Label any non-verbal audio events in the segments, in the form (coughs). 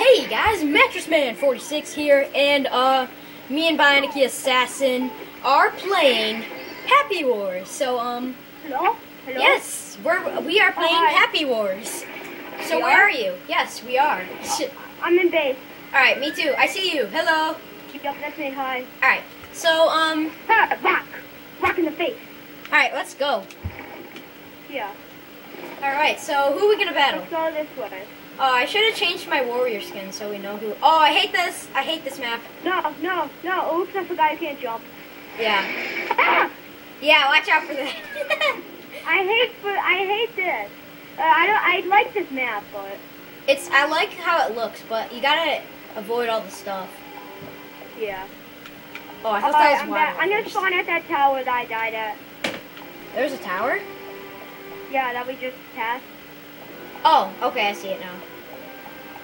Hey guys, Mattress Man 46 here, and uh, me and Bionicy Assassin are playing Happy Wars. So um, Hello? Hello? yes, we're we are playing Hi. Happy Wars. So We where are? are you? Yes, we are. I'm in base. All right, me too. I see you. Hello. Keep up, that's me, hi. All right. So um, Ha! Rock! Rock in the face. all right, let's go. Yeah. All right. So who are we gonna battle? Let's go this way. Oh, I should have changed my warrior skin so we know who. Oh, I hate this. I hate this map. No, no, no. Oops, I forgot you can't jump. Yeah. Ah! (coughs) Yeah. Watch out for that. (laughs) I hate for I hate this. Uh, I don't. I like this map, but It's I like how it looks, but you gotta avoid all the stuff. yeah. Oh, I thought Alright, that I'm was back. Wild I'm gonna spawn at that tower that I died at. There's a tower. Yeah, that we just passed. Oh, okay, I see it now.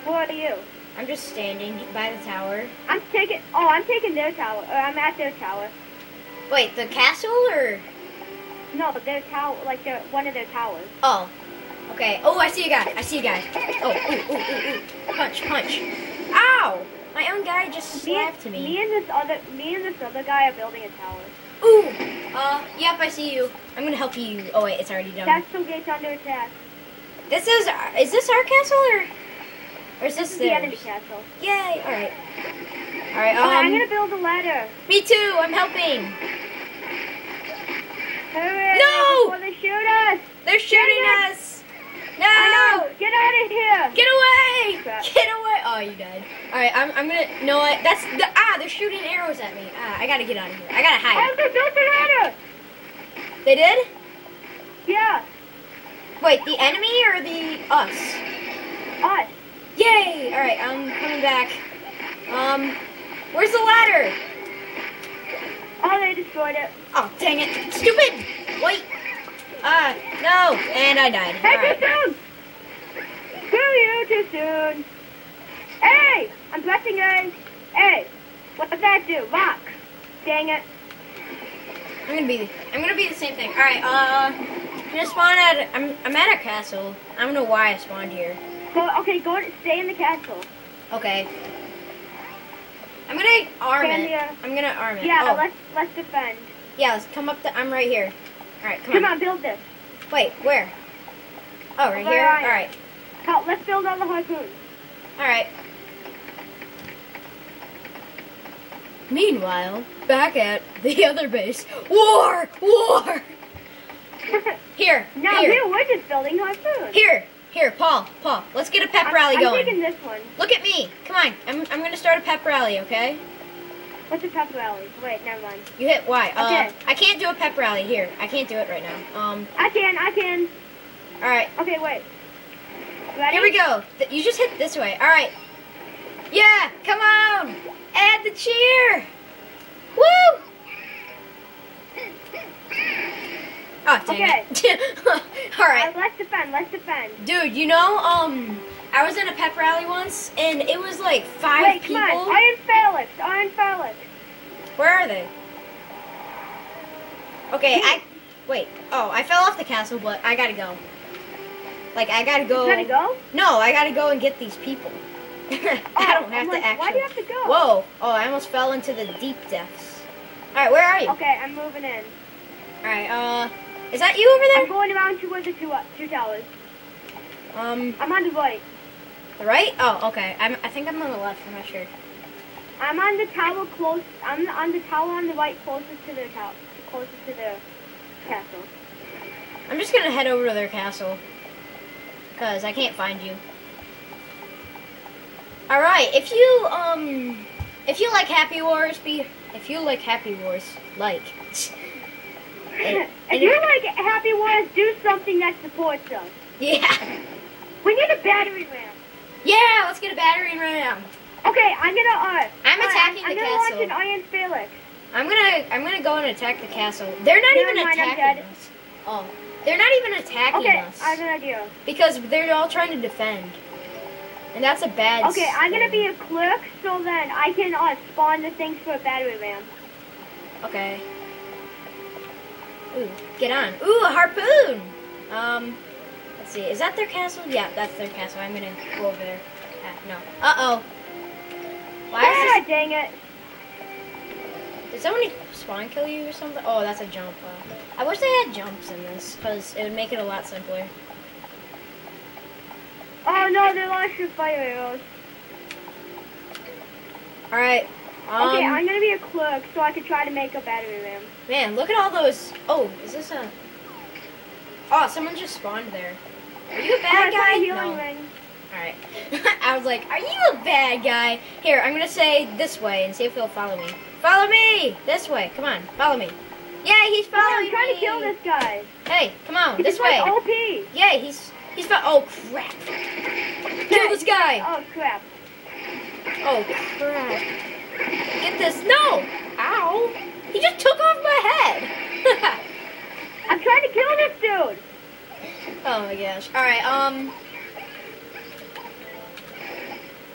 Who are you? I'm just standing by the tower. I'm taking. Oh, I'm taking their tower. Or I'm at their tower. Wait, the castle or? No, but their tower. Like their one of their towers. Oh, okay. Oh, I see a guy. I see a guy. Oh, ooh, ooh, ooh, ooh. Punch, punch. Ow! My own guy just Me and, slapped me me. and this other me and this other guy are building a tower. Ooh. Uh, yep, I see you. I'm gonna help you. Oh wait, it's already done. Castle gates under attack. This is. Is this our castle or? Or is This this is the enemy castle. Yay! All right. All right. okay, I'm Um. gonna build a ladder. Me too. I'm helping. Hurry! No! They shoot us! They're shooting us. I No! know! Get out of here! Get away! Crap. Get away! Oh, you died. All right, I'm, I'm gonna. No, what? That's the ah. They're shooting arrows at me. Ah, I gotta get out of here. I gotta Oh, hide. they built a ladder! They did? Yeah, Wait, the enemy or the us? us. Yay! All right, I'm coming back. Um, where's the ladder? Oh, they destroyed it. Oh, dang it! Stupid! Wait. Ah, no! And I died. All Hey, right. too soon! Screw you, too soon. Hey! I'm pressing A. Hey! What does that do? Rock. Dang it. I'm gonna be. I'm gonna be the same thing. All right. Uh, I'm gonna spawn at. I'm. I'm at a castle. I don't know why I spawned here. Go, okay, go stay in the castle. Okay. I'm gonna arm Stand it. here. I'm gonna arm it. Yeah, oh, let's let's defend. yeah. Let's come up. The, I'm right here. All right. Come, on. Come on. on, build this. Wait. Where? Oh, right Over here. All right. Let's build all the harpoons. All right. Meanwhile, back at the other base, war, war. (laughs) Here, no, here, here we're just building our food. here, here, Paul, Paul. Let's get a pep I'm, rally I'm going. taking this one. Look at me. Come on. I'm, I'm gonna start a pep rally, okay? What's a pep rally? Wait, never mind. You hit Y. Uh, Okay. I can't do a pep rally here. I can't do it right now. Um. I can, I can. All right. Okay, wait. Ready? Here we go. You just hit this way. All right. Yeah. Come on. Add the cheer. Woo. Oh, it. (laughs) All Uh, let's defend, let's defend. Dude, you know, um, I was in a pep rally once, and it was like five Wait, people. come on. Iron Phalanx, Iron Phalanx. Where are they? Okay, I wait. Oh, I fell off the castle, but I gotta go. Like I gotta go. Gotta go? No, I gotta go and get these people. (laughs) I Oh, don't have I'm to like, actually. Why do you have to go? Whoa! Oh, I almost fell into the deep depths. All right, where are you? Okay, I'm moving in. All right. Uh, is that you over there? I'm going around towards the two, uh, two towers. Um, I'm on the right. the right? Oh, okay. I'm. I think I'm on the left. I'm not sure. I'm on the tower close. I'm on the tower on the right, closest to the tower, closest to the castle. I'm just gonna head over to their castle. Cause I can't find you. Alright, if you um if you like Happy Wars, be if you like Happy Wars, like (laughs) (laughs) And- if you like Happy Wars, do something that supports us. Yeah. We need a battery ram. Yeah, let's get a battery ram. Okay, I'm gonna. Uh, I'm uh, attacking I'm, the I'm castle. gonna launch an Iron Phalanx. I'm gonna I'm gonna go and attack the castle. They're not Never even mind, I'm attacking us. Oh. They're not even attacking Okay, us. I have an idea. Because they're all trying to defend. And that's a bad Okay, I'm gonna be a clerk so then I can uh, spawn the things for a battery ram. Okay. Ooh, get on. Ooh, a harpoon! Um, let's see. Is that their castle? Yeah, that's their castle. I'm gonna go over there. Ah. no. Uh oh. Why Ah, is dang it. Did somebody spawn kill you or something? Oh, that's a jump. Uh, I wish they had jumps in this because it would make it a lot simpler. Oh no, they launched your fire arrows. All right. Um, okay, I'm gonna be a clerk so I can try to make a battery ram. Man, look at all those. Oh, is this a? Oh, someone just spawned there. Are you a bad guy? No. All right. (laughs) I was like, are you a bad guy? Here, I'm gonna say this way and see if he'll follow me. Follow me. This way. Come on, follow me. Yeah, he's following I'm trying me. to kill this guy. Hey, come on, He's this way. like OP. Yeah, he's he's Oh crap! Kill this guy. Oh crap. Oh crap! Get this. No! Ow! He just took off my head. (laughs) I'm trying to kill this dude. Oh my gosh. Alright, um.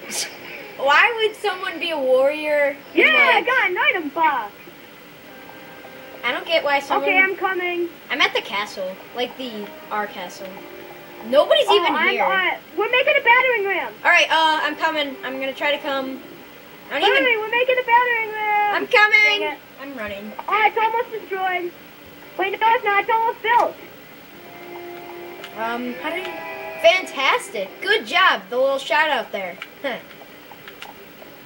(laughs) Why would someone be a warrior? Yeah, I got an item box. I don't get why someone. Okay, I'm coming. I'm at the castle. Like the our castle. Nobody's Oh, even I'm, here. uh, we're making a battering ram. Alright, uh, I'm coming. I'm gonna try to come. Hurry, even. we're making a battering ram. I'm coming! I'm running. Oh, it's almost destroyed. Wait, no, it's not. It's almost built. Um, how do you. Fantastic. Good job. The little shout out there. Huh.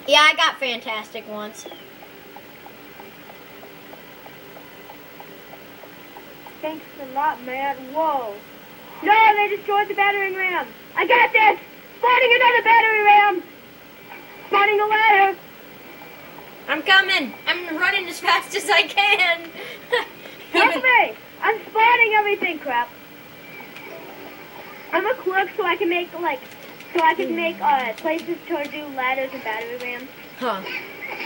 Yeah, I got fantastic once. Thanks a lot, man. Whoa. No, they destroyed the battering ram. I got this. Spawning another battering ram. Spawning a ladder. I'm coming. I'm running as fast as I can. (laughs) Help me. I'm spawning everything, crap. I'm a clerk so I can make, like, so I can make, uh, places to do ladders and battery rams. Huh.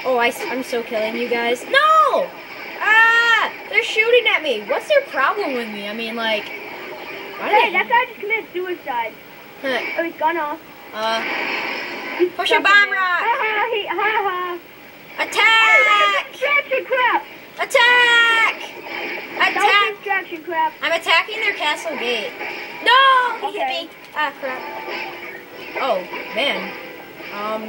Oh, I, I'm so killing you guys. No! Ah! They're shooting at me. What's their problem with me? I mean, like. Hey, that guy just committed suicide. Huh. Oh, he's gone off. Uh, Push a bomb rock. Ha ha, he, ha ha. attack! Distraction crap. Attack! Attack! distraction crap. I'm attacking their castle gate. No! He Okay. hit me. Ah, crap. Oh, man. Um,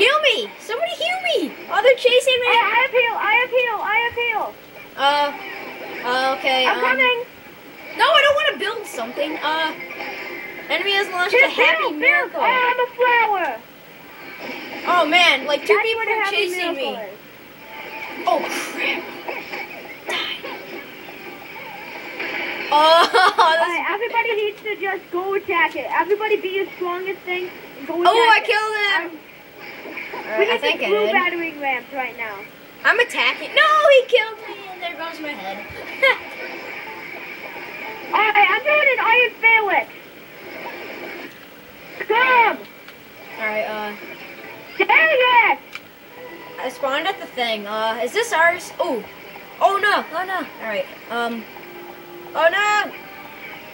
heal me! Somebody heal me! Oh, they're chasing me! I, I have heal. I appeal! I appeal! Uh, uh, okay. I'm um, coming. No, I don't want to build something. Uh, enemy has launched a Here, happy build. miracle. Oh, I'm a flower. Oh man, like two That's people are chasing me. is. Oh crap! Die. (laughs) Oh, that's- Alright, everybody needs to just go attack it. Everybody be your strongest thing go oh, attack oh, I killed him. Alright, we I need think I blue did. battering rams right now. I'm attacking. No, he killed me, and there goes my head. (laughs) Alright, I'm doing an iron phalanx. Come! Alright, uh, Dang it! I spawned at the thing. Uh, is this ours? Oh, oh no, oh no. Alright, um, oh no.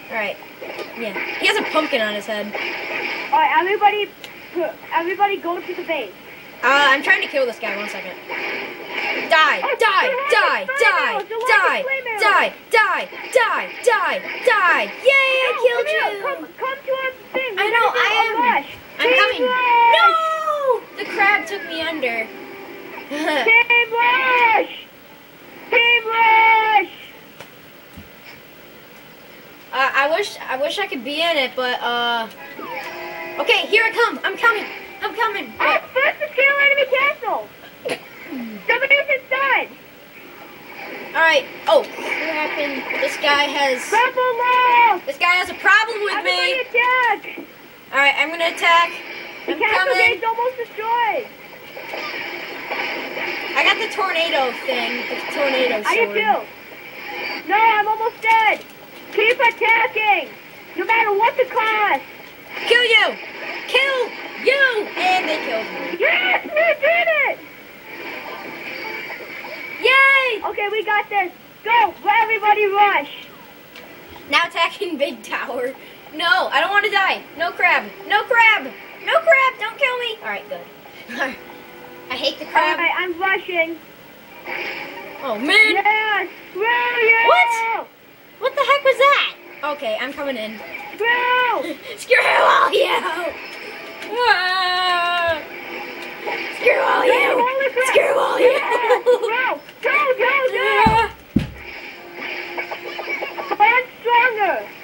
Alright, yeah, he has a pumpkin on his head. Alright, everybody, everybody go to the base. Uh, I'm trying to kill this guy. One second. Die, Oh, die, die, die, die, die, die, die, die, die. Yay, I killed here, you. Come, come to our thing. I know, I am. rush. I'm coming. No! The crab took me under. (laughs) Team rush! Team rush! uh, I wish I wish I could be in it, but uh. Okay, here I come. I'm coming. I'm coming. I'm first to kill enemy castle. Somebody's inside. All right. Oh, what happened? this guy has this guy has a problem with Everybody me. attack. All right, I'm gonna attack. The I'm castle coming. gate's almost destroyed. I got the tornado thing. The tornado sword. I do too. No, I'm almost dead. Keep attacking. No matter what the cost. Kill you! Kill you! And they killed me. Yes, we did it. Yay! Okay, we got this. Go, everybody rush. Now attacking Big Tower. No, I don't want to die. No crab. No crab. No crab. Don't kill me. All right, good. (laughs) I hate the crab. All right, I'm rushing. Oh, man. Yes. you. What? What the heck was that? Okay, I'm coming in. Screw! (laughs) Screw all you! Ah. Screw all you! Screw all you! Go, Go, go, (laughs) I'm stronger!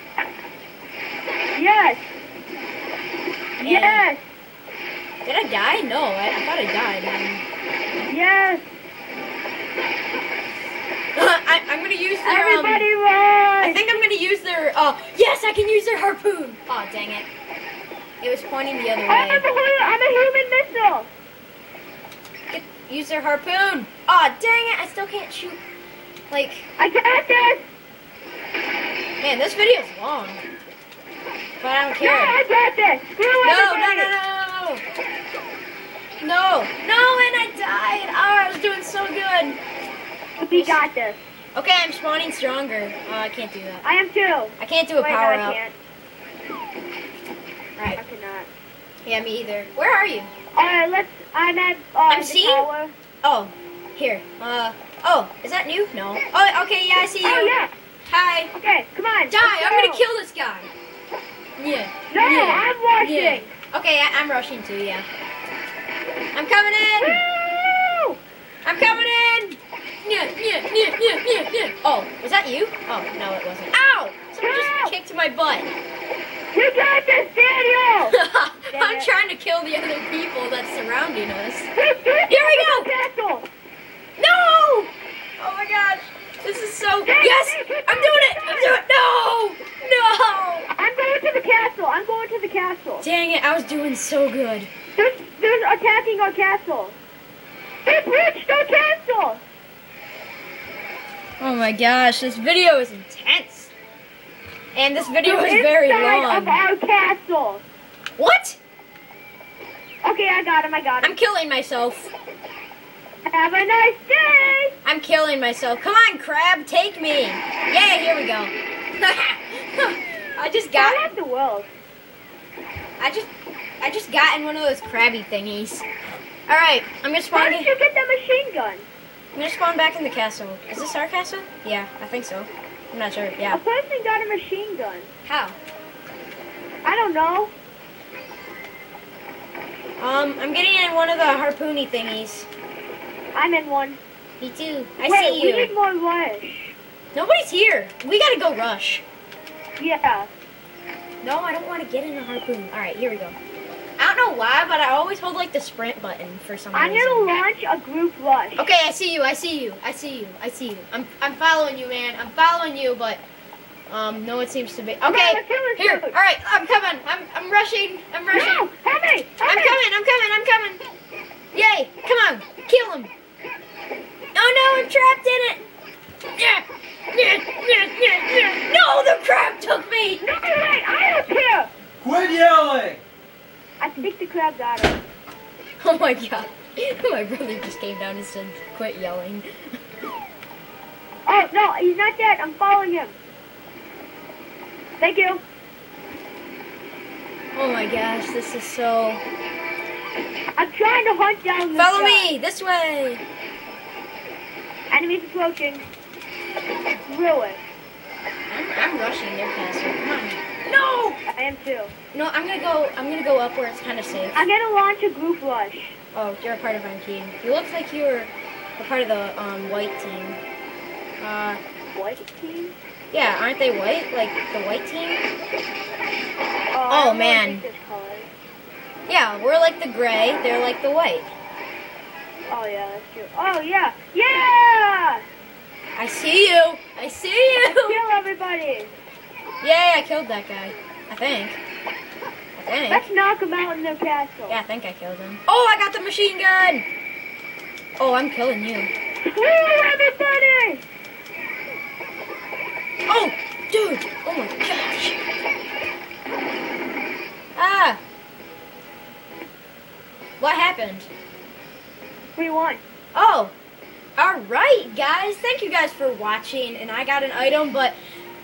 No, I, I thought I died. Um, Yes! (laughs) I, I'm gonna use their. Um, Everybody run! I think I'm gonna use their. Uh, yes, I can use their harpoon. Oh, dang it! It was pointing the other I'm way. I'm a human missile! Get, use their harpoon. Oh, dang it! I still can't shoot. Like, I got this! man, this video's long. But I don't care. No. I got this! Screw No, no, no, no, no, no, no, and I died. Oh, I was doing so good. We got this. Okay, I'm spawning stronger. Oh, I can't do that. I am too. I can't do a Wait, no, power I up. can't. I cannot. Yeah, me either. Where are you? Alright, let's. I'm at. Uh, I'm seeing- tower. Oh, here. Uh, oh, is that new? No. Oh, okay, yeah, I see you. Oh, yeah! Hi. Okay, come on. Die! I'm gonna kill this guy. Yeah. No, yeah. I'm rushing! Yeah. Okay, I, I'm rushing too. Yeah. I'm coming in. Woo! I'm coming in. Yeah, yeah, yeah, yeah, yeah, yeah. Oh, was that you? Oh, no, it wasn't. Ow! Someone just kicked my butt. You got this, Daniel! (laughs) I'm trying to kill the other people that's surrounding us. Here Here we go! Castle! No! Oh my gosh. This is so. Yes! I'm doing it! I'm doing it! No! No! I'm going to the castle. I'm going to the castle. Dang it, I was doing so good. There's attacking our castle. They breached our castle. Oh my gosh, this video is intense. And this video They're is very inside of long. our castle. What? Okay, I got him. I got him. I'm killing myself. Have a nice day. I'm killing myself. Come on, crab, take me. Yeah, here we go. (laughs) I just I got love the world. I just I just got in one of those crabby thingies. Alright, I'm gonna How spawn did you get that machine gun? I'm gonna spawn back in the castle. Is this our castle? Yeah, I think so. I'm not sure. Yeah. A person got a machine gun. How? I don't know. Um, I'm getting in one of the harpoony thingies. I'm in one. Me too. I Wait, see you. we need more rush. Nobody's here. We gotta go rush. Yeah. No, I don't want to get in a harpoon. All right, here we go. I don't know why, but I always hold like the sprint button for some reason. I'm gonna launch a group rush. Okay, I see you. I see you. I see you. I see you. I'm I'm following you, man. I'm following you, but um, no one seems to be. Okay, let's kill this here. All right, I'm coming. I'm I'm rushing. I'm rushing. No, help me! Help I'm me! coming. I'm coming. I'm coming. Yay! Come on, kill him. Oh no, I'm trapped in it. Yeah. Yeah, yeah, yeah, yeah. No, the crab took me. No, wait, I don't care. Quit yelling! I think the crab got him. (laughs) Oh my god. (laughs) My brother just came down and said, quit yelling. (laughs) Oh no, he's not dead. I'm following him. Thank you. Oh my gosh, this is so... I'm trying to hunt down this Follow guy. me, this way. Enemies approaching. Ruin. I'm, I'm rushing their castle. Come on. No! I am too. No, I'm gonna go, I'm gonna go up where it's kind of safe. I'm gonna launch a group rush. Oh, you're a part of our team. You look like you're a part of the um, white team. Uh, What team? yeah, aren't they white? Like the white team? Oh, I Oh, man. Yeah, we're like the gray, they're like the white. Oh yeah, that's true. Oh yeah, yeah! I see you! I see you! Kill everybody. Yay, I killed that guy. I think. I think. Let's knock him out in their castle. Yeah, I think I killed him. Oh, I got the machine gun! Oh, I'm killing you. Woo, everybody! Oh, dude! Oh my gosh! Ah! What happened? We won. Oh! Alright, guys. Thank you guys for watching. And I got an item, but,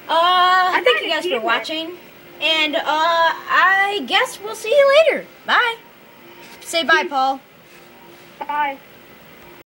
uh, I thank you guys for watching. And, uh, I guess we'll see you later. Bye. Say bye, (laughs) Paul. Bye.